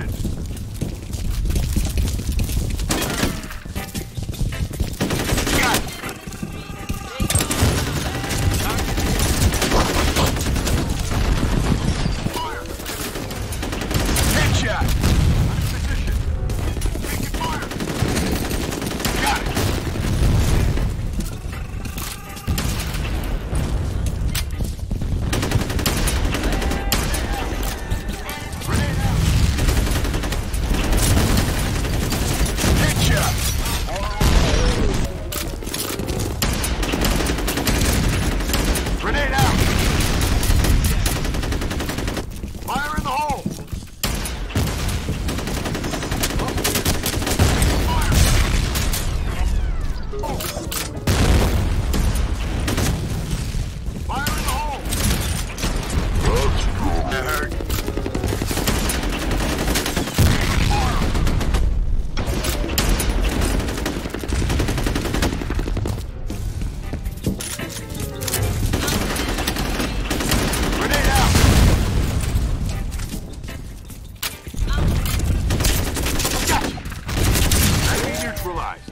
I'm neutralized.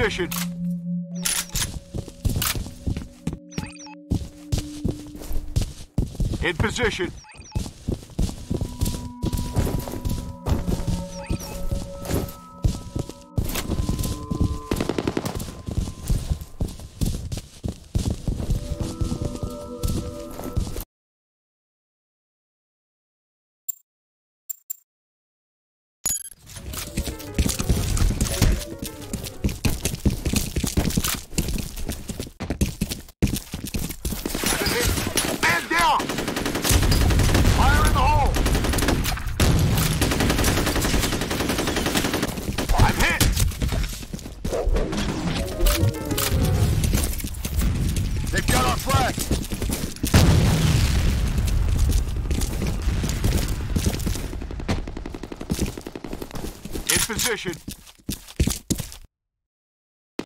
Position. In position. Position.